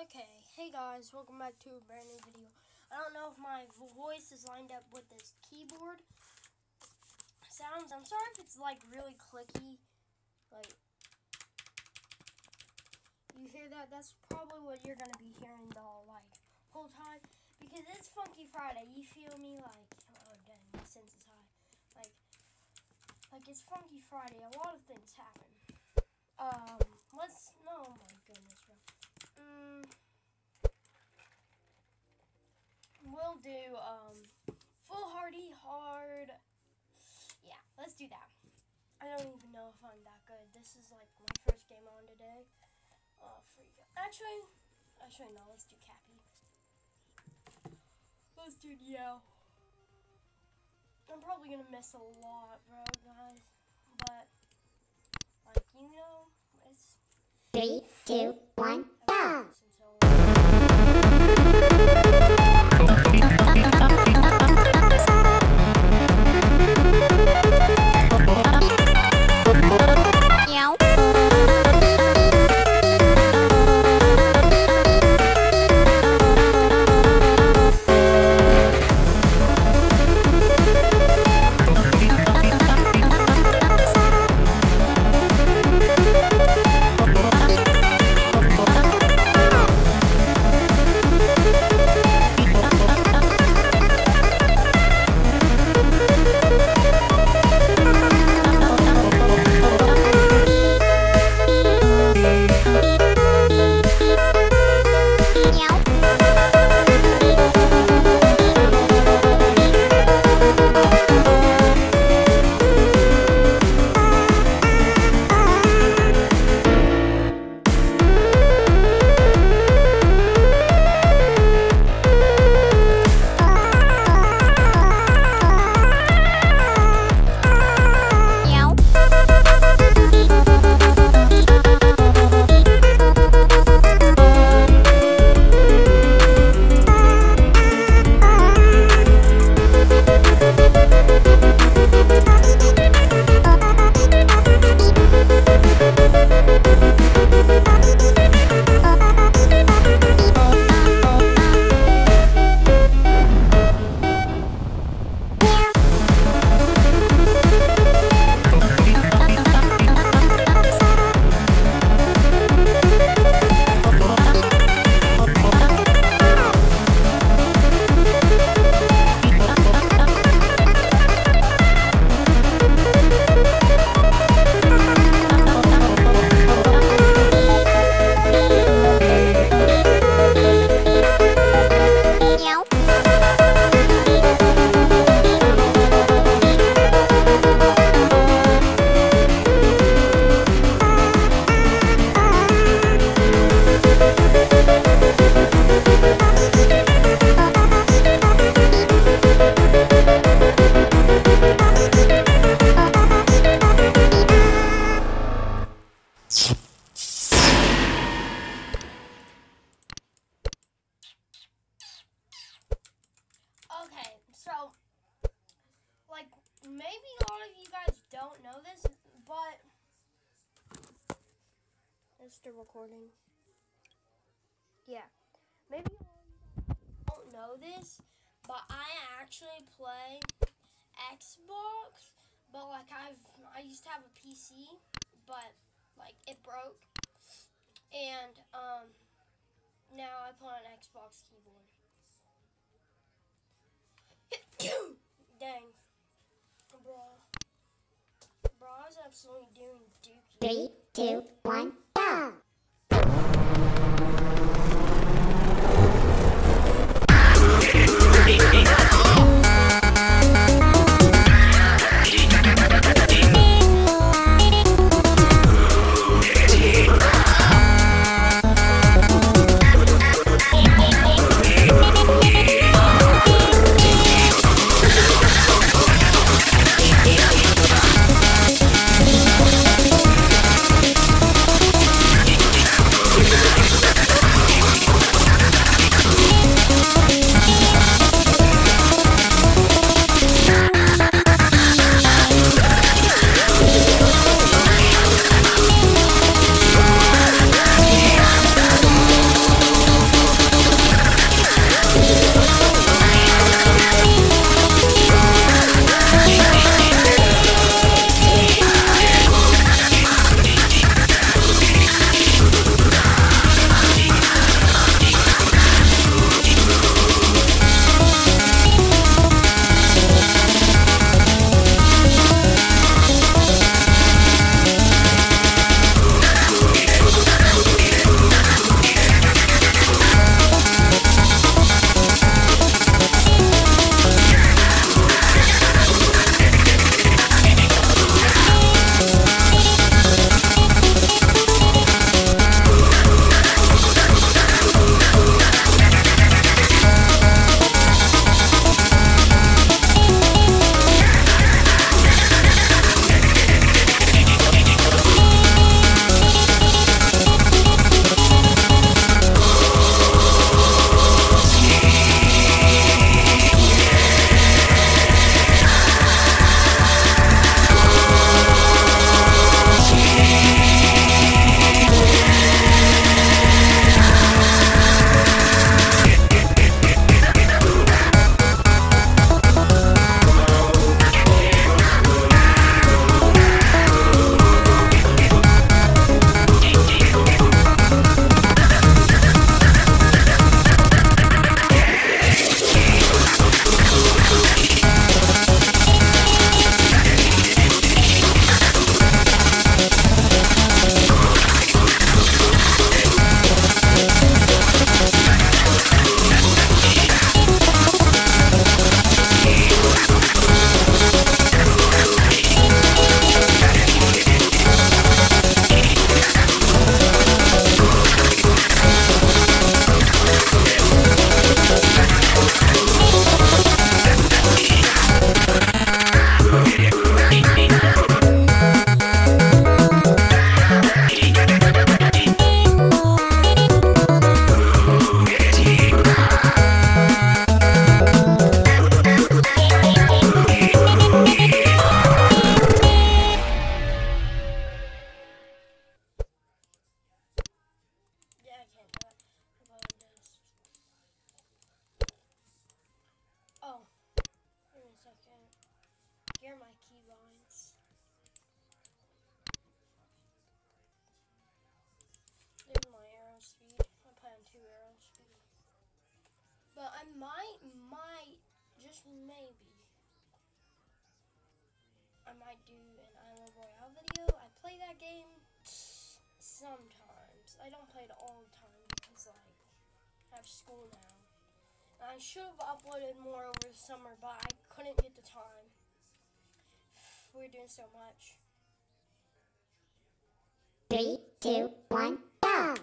Okay, hey guys, welcome back to a brand new video. I don't know if my voice is lined up with this keyboard sounds. I'm sorry if it's like really clicky. Like, you hear that? That's probably what you're gonna be hearing the like whole time because it's Funky Friday. You feel me? Like, oh my sense is high. Like, like it's Funky Friday. A lot of things happen. Um, let's. Oh my goodness, bro. Mm, we'll do um, full hardy hard. Yeah, let's do that. I don't even know if I'm that good. This is like my first game on today. Oh, freak. Actually, actually no. Let's do Cappy. Let's do Yell. I'm probably gonna miss a lot, bro, guys. But like you know, it's. Three, two, one, go! Don't know this, but it's still recording. Yeah, maybe you don't know this, but I actually play Xbox. But like I've I used to have a PC, but like it broke, and um now I play on Xbox keyboard. Dang. Absolutely doing dookie. Three, two, one, my. There's my arrow speed. I play on two arrow speed. But I might, might, just maybe, I might do an Island Royale video. I play that game sometimes. I don't play it all the time because, like, I have school now. I should have uploaded more over the summer, but I couldn't get the time. We are doing so much. Three, two, one, go!